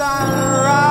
sunrise.